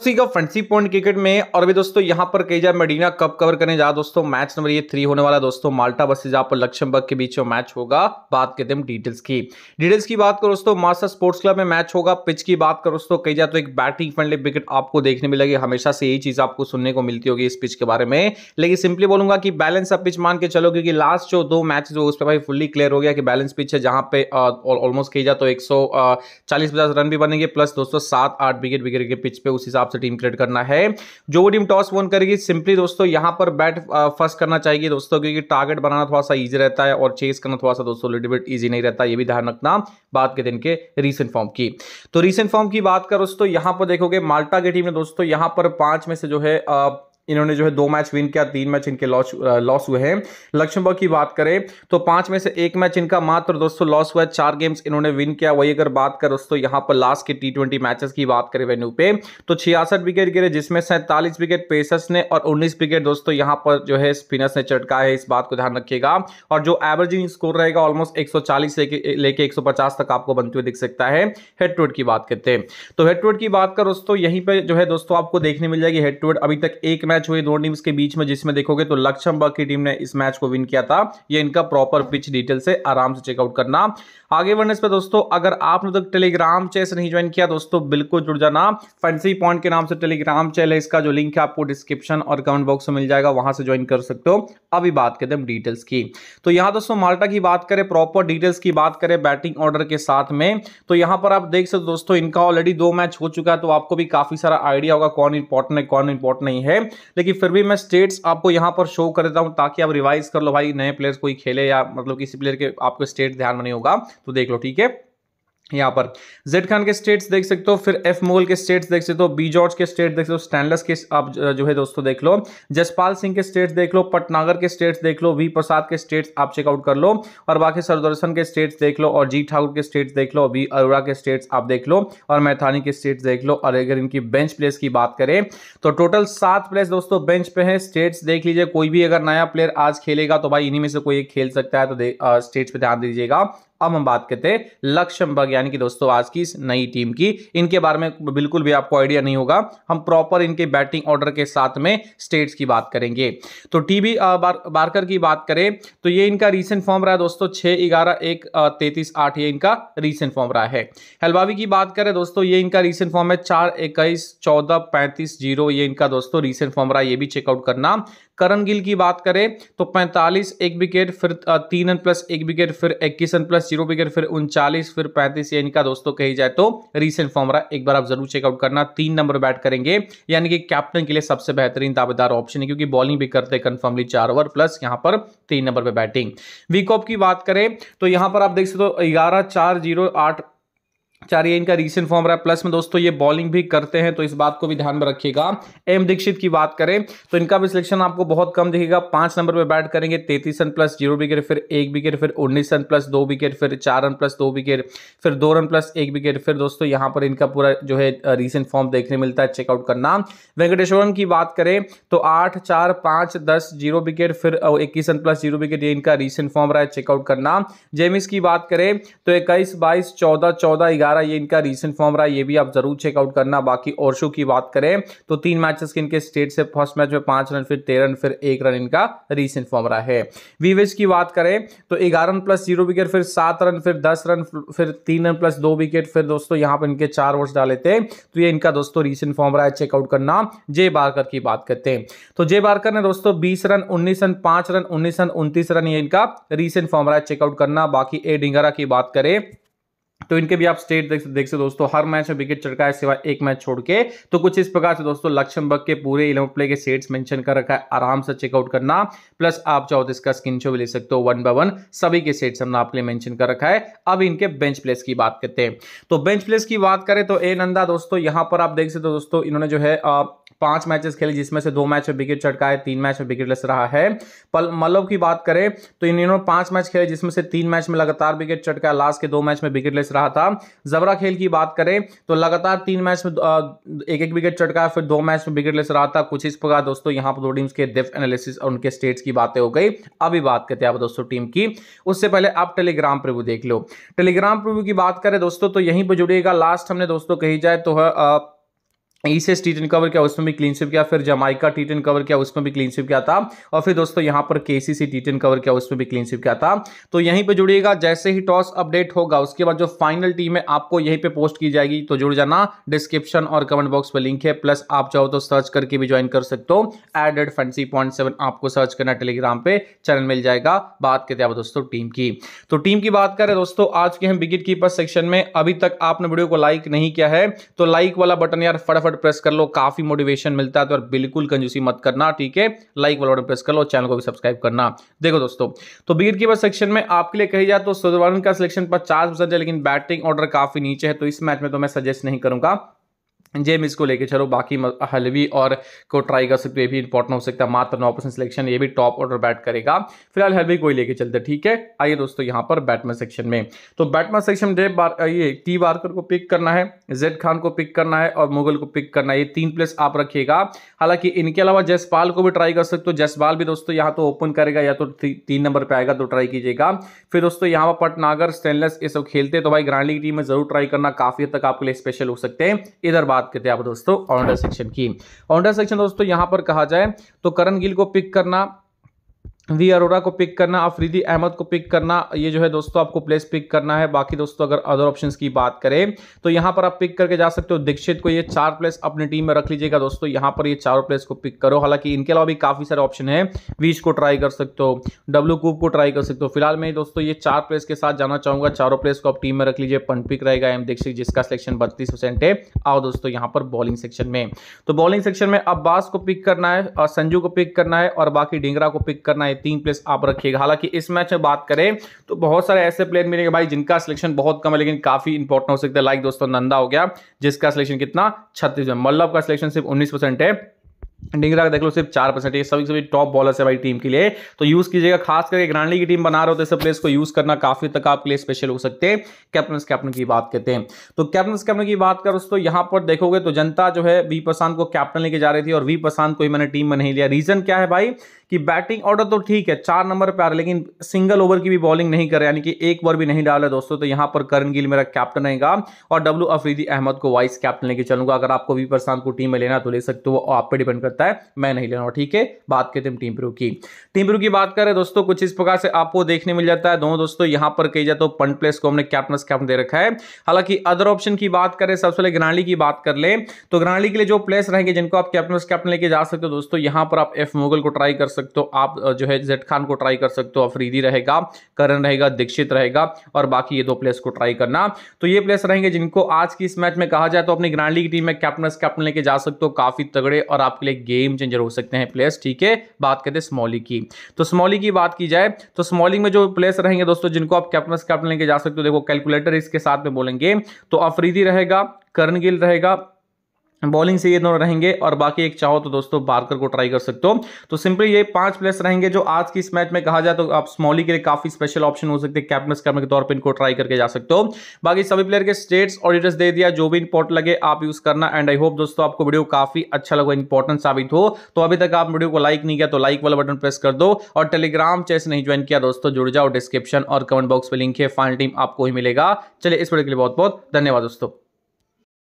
का फंसी point cricket में और भी दोस्तों, यहाँ पर कई जाए, मडीना कब कवर करने जा दोस्तों। मैच नंबर ये थ्री होने वाला दोस्तों। माल्टा वर्सेज पर लक्ष्मबर्ग के बीच में मैच होगा। बात करते हैं डिटेल्स की। डिटेल्स की बात करो दोस्तों मास्टर स्पोर्ट्स क्लब में मैच होगा। पिच की बात करो दोस्तों कई जाए तो एक बैटिंग फ्रेंडली विकेट आपको देखने मिलेगी। हमेशा से यही चीज़ आपको सुनने को मिलती होगी इस पिच के बारे में। लेकिन सिंपली बोलूँगा कि बैलेंस अब पिच मान के चलो, क्योंकि लास्ट जो दो मैच जो उस पर भाई फुल्ली क्लियर हो गया कि बैलेंस पिच है, जहाँ पे ऑलमोस्ट कही जाए तो एक सौ रन भी बनेंगे। प्लस दोस्तों, सात आठ विकेट विकेट के पिच पे उस हिसाब से टीम क्रिएट करना है। जो टीम टॉस वन करेगी सिंपली दोस्तों यहाँ पर बैट फ़र्स्ट करना चाहिए दोस्तों, क्योंकि टारगेट बनाना थोड़ा सा ईजी रहता है और चेस करना थोड़ा सा दोस्तों लिटिल बिट इजी नहीं रहता, ये भी ध्यान रखना बात के दिन के रीसेंट फॉर्म की। तो रीसेंट फॉर्म की बात करो दोस्तों, यहाँ पर देखोगे माल्टा की टीम ने दोस्तों, यहाँ पर पाँच में से जो है इन्होंने जो है दो मैच विन किया, तीन मैच इनके लॉस लॉस हुए हैं। लक्ष्मबर्ग की बात करें तो पाँच में से एक मैच इनका मात्र दोस्तों लॉस हुआ है, चार गेम्स इन्होंने विन किया। वही अगर बात करें दोस्तों यहाँ पर लास्ट के टी ट्वेंटी मैचेस की बात करें वेन्यू पे तो छियासठ विकेट गिरे, जिसमें सैंतालीस विकेट पेसर्स ने और उन्नीस विकेट दोस्तों यहाँ पर जो है स्पिनर्स ने चटका है, इस बात को ध्यान रखिएगा। और जो एवरेजिंग स्कोर रहेगा ऑलमोस्ट एक लेके लेके एक सौ पचास तक आपको बनते हुए दिख सकता है। हेड टू की बात करते हैं। तो हेड टू की बात कर दोस्तों, यहीं पर जो है दोस्तों आपको देखने मिल जाएगी हेड टू अभी तक एक मैच हुई दोनों टीम्स के बीच में, जिसमें देखोगे तो लक्ष्मबर्ग की टीम ने इस मैच को विन किया था। ये इनका प्रॉपर पिच डिटेल से आराम से चेकआउट करना। आगे बढ़ने से दोस्तों, अगर आपने तक टेलीग्राम चैस नहीं ज्वाइन किया, दोस्तों, बिल्कुल जुड़ जाना। फैंसी पॉइंट के नाम से टेलीग्राम चैनल है, इसका जो लिंक है आपको डिस्क्रिप्शन और कमेंट बॉक्स में मिल जाएगा, वहाँ से ज्वाइन कर सकते हो। अभी बात करते हैं डिटेल्स की। तो यहाँ दोस्तों, माल्टा की बात करें, प्रॉपर डिटेल्स की बात करें, बैटिंग ऑर्डर के साथ में। तो यहाँ पर आप देख सकते दोस्तों, इनका ऑलरेडी दो मैच हो चुका है तो आपको भी काफ़ी सारा आइडिया होगा कौन इंपॉर्टेंट है, कौन इंपॉर्टेंट नहीं है। लेकिन फिर भी मैं स्टेट्स आपको यहाँ पर शो कर देता हूँ ताकि आप रिवाइज कर लो भाई, नए प्लेयर्स कोई खेले या मतलब किसी प्लेयर के आपको स्टेट ध्यान में नहीं होगा तो देख लो, ठीक है? यहाँ पर। जेड खान के स्टेट्स देख सकते हो, फिर एफ़ मोल के स्टेट्स देख सकते हो बी जॉर्ज के स्टेट देख सकते हो स्टैंडलस के आप जो है दोस्तों देख लो, जसपाल सिंह के स्टेट्स देख लो, पटनागर के स्टेट्स देख लो वी प्रसाद के स्टेट्स आप चेकआउट कर लो, और बाकी सरदर्शन के स्टेट्स देख लो, और जी ठाकुर के स्टेट्स देख लो वी अरोड़ा के स्टेट्स आप देख लो, और मैथानी के स्टेट्स देख लो, और अगर इनकी बेंच प्लेस की बात करें तो टोटल सात प्लेस दोस्तों बेंच पे है स्टेट्स देख लीजिए, कोई भी अगर नया प्लेयर आज खेलेगा तो भाई इन्हीं में से कोई खेल सकता है तो स्टेट्स पे ध्यान दीजिएगा। अब हम बात करते हैं लक्ष्मबर्ग यानी कि दोस्तों आज की इस नई टीम की। इनके बारे में बिल्कुल भी आपको आइडिया नहीं होगा। हम प्रॉपर इनके बैटिंग ऑर्डर के साथ में स्टेट्स की बात करेंगे। तो टीबी बार, बारकर की बात करें तो ये इनका रीसेंट फॉर्म रहा है दोस्तों छह ग्यारह एक तैतीस आठ ये इनका रीसेंट फॉर्म रहा है। हलवावी की बात करें दोस्तों ये इनका रीसेंट फॉर्म है चार इक्कीस चौदह पैंतीस ज़ीरो ये इनका दोस्तों रीसेंट फॉर्म रहा है ये भी चेकआउट करना। करण गिल की बात करें तो 45 एक विकेट फिर तीन रन प्लस एक विकेट फिर इक्कीस रन प्लस ज़ीरो विकेट, फिर उनचालीस, फिर पैंतीस, या इनका दोस्तों कही जाए तो रिसेंट फॉर्म रहा। एक बार आप ज़रूर चेकआउट करना। तीन नंबर बैट करेंगे। यानी कि कैप्टन के लिए सबसे बेहतरीन दावेदार ऑप्शन है, क्योंकि बॉलिंग भी करते कंफर्मली चार ओवर प्लस यहाँ पर तीन नंबर पर बैटिंग वीकॉप की बात करें तो यहाँ पर आप देख सकते हो ग्यारह चार ज़ीरो आठ चार ये इनका रीसेंट फॉर्म रहा है। प्लस में दोस्तों, ये बॉलिंग भी करते हैं तो इस बात को भी ध्यान में रखिएगा। एम दीक्षित की बात करें तो इनका भी सिलेक्शन आपको बहुत कम दिखेगा। पाँच नंबर पे बैट करेंगे, तैतीस रन प्लस ज़ीरो विकेट फिर एक विकेट फिर उन्नीस रन प्लस दो विकेट फिर चार रन प्लस दो विकेट फिर दो रन प्लस एक विकेट फिर दोस्तों, यहाँ पर इनका पूरा जो है रिसेंट फॉर्म देखने मिलता है। चेकआउट करना। वेंकटेश्वरम की बात करें तो आठ, चार, पाँच, दस, ज़ीरो विकेट फिर इक्कीस रन प्लस ज़ीरो विकेट ये इनका रिसेंट फॉर्म रहा है। चेकआउट करना। जेमिस की बात करें तो इक्कीस, बाईस, चौदह चौदह ग्यारह ये इनका रिसेंट फॉर्म रहा है, ये भी आप ज़रूर चेकआउट करना। बाकी और शो की बात करें तो तीन मैचेस के इनके स्टेट से फ़र्स्ट मैच में पाँच रन, फिर तेरह रन, फिर एक रन इनका रिसेंट फॉर्म रहा है। वीवेज की बात करें तो ग्यारह रन प्लस ज़ीरो विकेट फिर सात रन, फिर दस रन, फिर तीन रन प्लस दो विकेट फिर दोस्तों यहाँ पर इनके चार ओवर्स डाले थे। तो ये इनका दोस्तों रिसेंट फॉर्म रहा है चेकआउट करना। जे बारकर की बात करते हैं। तो जे बारकर ने दोस्तों बीस रन, उन्नीस रन, पाँच रन, उन्नीस रन, उनतीस रन, ये इनका रिसेंट फॉर्म रहा है चेकआउट करना। बाकी ए डिंगरा की बात करें तो इनके भी आप स्टेट देख देख सकते दोस्तों, हर मैच में विकेट चढ़का है सिवाय एक मैच छोड़ के। तो कुछ इस प्रकार से दोस्तों लक्ष्मबर्ग के पूरे इलेवन प्ले के सेट्स मेंशन कर रखा है। आराम से चेकआउट करना। प्लस आप चाहो तो इसका स्क्रीन भी ले सकते हो वन बाय वन सभी के सेट्स हमने आपके लिए मेंशन कर रखा है। अब इनके बेंच प्लेस की बात करते हैं। तो बेंच प्लेस की बात करें तो ए नंदा दोस्तों, यहाँ पर आप देख सकते हो दोस्तों, इन्होंने जो है पाँच मैचेस खेले, जिसमें से दो मैच में विकेट चटका है तीन मैच में विकेट लेस रहा है। पल, मल्लव की बात करें तो इन्होंने पाँच मैच खेले, जिसमें से तीन मैच में लगातार विकेट चटका लास्ट के दो मैच में विकेट लेस रहा था। जबरा खेल की बात करें तो लगातार तीन मैच में एक एक विकेट चटका फिर दो मैच में विकेट लेस रहा था। कुछ इस प्रकार दोस्तों, यहाँ पर दो टीम्स के डेफ एनालिसिस और उनके स्टेट्स की बातें हो गई। अभी बात करते हैं आप दोस्तों टीम की। उससे पहले आप टेलीग्राम प्रिव्यू देख लो। टेलीग्राम प्रिव्यू की बात करें दोस्तों तो यहीं पर जुड़ेगा लास्ट हमने दोस्तों कही जाए तो ईसेस टी टेन कवर किया, उसमें भी क्लीन स्विप किया, फिर जमाइका टी टेन कवर किया, उसमें भी क्लीन स्विप किया था। और फिर दोस्तों, यहाँ पर केसीसी टी टेन कवर किया, उसमें भी क्लीन स्विप किया था। तो यहीं पे जुड़िएगा, जैसे ही टॉस अपडेट होगा, उसके बाद जो फाइनल टीम है, आपको यहीं पे पोस्ट की जाएगी। तो जुड़ जाना डिस्क्रिप्शन और कमेंट बॉक्स पर लिंक है। प्लस आप चाहो तो सर्च करके भी ज्वाइन कर सकते हो। एडेड फैंसी पॉइंट सेवन आपको सर्च करना टेलीग्राम पे चैनल मिल जाएगा। बात करते हैं दोस्तों टीम की। तो टीम की बात करें दोस्तों, आज के हम विकेट कीपर सेक्शन में अभी तक आपने वीडियो को लाइक नहीं किया है। तो लाइक वाला बटन यार फटाफट प्रेस कर लो, काफ़ी मोटिवेशन मिलता है तो बिल्कुल कंजूसी मत करना, ठीक है? लाइक वाला बटन प्रेस कर लो चैनल को भी सब्सक्राइब करना। देखो दोस्तों तो विकेट कीपर सेक्शन में आपके लिए कही जाए तो सूर्यवर्धन का सिलेक्शन पचास परसेंट है, लेकिन बैटिंग ऑर्डर काफ़ी नीचे है तो इस मैच में तो मैं सजेस्ट नहीं करूँगा। जेम इसको लेके चलो, बाकी हलवी और को ट्राई कर सकते हो ये भी इंपॉर्टेंट हो सकता है। मात्र नौ परसेंट सिलेक्शन ये भी टॉप ऑर्डर बैट करेगा। फ़िलहाल हलवी को ही लेके चलते ठीक है? आइए दोस्तों, यहाँ पर बैटमैन सेक्शन में। तो बैटमैन सेक्शन में बार, ये टी बारकर को पिक करना है जेड खान को पिक करना है और मुगल को पिक करना है। ये तीन प्लेस आप रखिएगा। हालाँकि इनके अलावा जसपाल को भी ट्राई कर सकते हो। जसपाल भी दोस्तों यहाँ तो ओपन करेगा, या तो तीन नंबर पर आएगा तो ट्राई कीजिएगा। फिर दोस्तों यहाँ पर पटनागर स्टेनलेस ये सब खेलते तो भाई ग्रांड टीम में ज़रूर ट्राई करना। काफ़ी हद तक आपके लिए स्पेशल हो सकते हैं। इधर बात करते हैं आप दोस्तों ऑनडर सेक्शन की। ऑनडर सेक्शन दोस्तों, यहाँ पर कहा जाए तो करण गिल को पिक करना वी अरोरा को पिक करना, अफरीदी अहमद को पिक करना, ये जो है दोस्तों आपको प्लेस पिक करना है। बाकी दोस्तों अगर अदर ऑप्शंस की बात करें तो यहाँ पर आप पिक करके जा सकते हो। दीक्षित को ये चार प्लेस अपनी टीम में रख लीजिएगा दोस्तों। यहाँ पर ये चारों प्लेस को पिक करो। हालाँकि इनके अलावा भी काफ़ी सारे ऑप्शन है। वीच को ट्राई कर सकते हो। डब्ल्यू कूप को ट्राई कर सकते हो। फ़िलहाल मैं दोस्तों ये चार प्लेस के साथ जाना चाहूँगा। चारों प्लेस को आप टीम में रख लीजिए। पंट पिक रहेगा। एम दीक्षित जिसका सिलेक्शन बत्तीस परसेंट है। आओ दोस्तों यहाँ पर बॉलिंग सेक्शन में। तो बॉलिंग सेक्शन में अब्बास को पिक करना है और संजू को पिक करना है और बाकी डिंगरा को पिक करना है। तीन प्लेस आप रखिएगा। हालाँकि इस मैच में बात करें तो बहुत सारे ऐसे प्लेयर मिलेंगे भाई, जिनका सिलेक्शन बहुत कम है, लेकिन काफ़ी इंपॉर्टेंट हो सकता है। लाइक दोस्तों, नंदा हो गया, जिसका सिलेक्शन कितना? छत्तीस मल्लभ का सिलेक्शन सिर्फ़ उन्नीस है। डिंगरा का देख लो, सिर्फ़ चार परसेंट ये सभी सभी टॉप बॉलर्स है भाई टीम के लिए। तो यूज़ कीजिएगा, खास करके ग्रांडली की टीम बना रहे हो तो ऐसे प्लेयर्स को यूज़ करना काफ़ी तक आपके लिए स्पेशल हो सकते हैं। कैप्टन कैप्टन की बात करते हैं। तो कैप्टन कैप्टन की बात कर, दोस्तों, यहाँ पर देखोगे तो जनता जो है वी प्रशांत को कैप्टन लेके जा रही थी और वी प्रशांत को ही मैंने टीम में नहीं लिया। रीजन क्या है भाई? कि बैटिंग ऑर्डर तो ठीक है, चार नंबर पर आ रहा लेकिन सिंगल ओवर की भी बॉलिंग नहीं कर रहे, यानी कि एक ओवर भी नहीं डाल डाला दोस्तों। तो यहाँ पर करण गिल मेरा कैप्टन रहेगा और डब्ल्यू अफरीदी अहमद को वाइस कैप्टन लेके चलूँगा। अगर आपको वी प्रशांत को टीम में लेना तो ले सकते हो आप पे डिपेंड करता है, मैं नहीं लेना ठीक है? बात करते हैं टीम प्रू की। टीम प्रू की बात करें, दोस्तों, कुछ इस प्रकार से आपको देखने मिल जाता है। दोनों दोस्तों, यहाँ पर कही जाए तो पंट प्लेस को हमने कैप्टन कैप्टन दे रखा है। हालाँकि अदर ऑप्शन की बात करें, सबसे पहले ग्रांडी की बात कर ले तो ग्रांडी के लिए जो प्लेस रहेंगे, जिनको आप कैप्टन कैप्टन लेके जा सकते हो, दोस्तों, यहाँ पर आप एफ़ मुगल को ट्राई कर सकते हो, आप जो है जेड खान को ट्राई कर सकते हो, अफरीदी रहेगा, करण रहेगा, दीक्षित रहेगा, और बाकी ये दो प्लेयर्स को ट्राई करना। तो ये प्लेयर्स रहेंगे जिनको आज की इस मैच में कहा जाए तो अपनी ग्रांड लीग टीम में कैप्टन कैप्टन लेके जा सकते हो, काफ़ी तगड़े और आपके लिए गेम चेंजर हो सकते हैं प्लेयर्स ठीक है? बात करते हैं स्मॉली की। तो स्मॉली की बात की जाए तो स्मॉलिंग में जो प्लेयर्स रहेंगे दोस्तों, जिनको आप कैप्टन कैप्टन लेके जा सकते हो, देखो कैलकुलेटर इसके साथ में बोलेंगे तो अफरीदी रहेगा, करण गिल रहेगा बॉलिंग से ये दोनों रहेंगे और बाकी एक चाहो तो दोस्तों बारकर को ट्राई कर सकते हो। तो सिंपली ये पाँच प्लेयर्स रहेंगे जो आज की इस मैच में कहा जाए तो आप स्मॉली के लिए काफ़ी स्पेशल ऑप्शन हो सकते हैं। कैप्टन कैप्टन के तौर पर इनको ट्राई करके जा सकते हो। बाकी सभी प्लेयर के स्टेट्स और डिटेल्स दे दिया, जो भी इंपॉर्टेंट लगे आप यूज़ करना। एंड आई होप दोस्तों आपको वीडियो काफ़ी अच्छा लगा इंपॉर्टेंट साबित हो। तो अभी तक आप वीडियो को लाइक नहीं किया तो लाइक वाला बटन प्रेस कर दो। और टेलीग्राम चैस नहीं ज्वाइन किया दोस्तों, जुड़ जाओ डिस्क्रिप्शन और कमेंट बॉक्स में लिंक है। फाइनल टीम आपको ही मिलेगा। चलिए इस वीडियो के लिए बहुत बहुत धन्यवाद दोस्तों।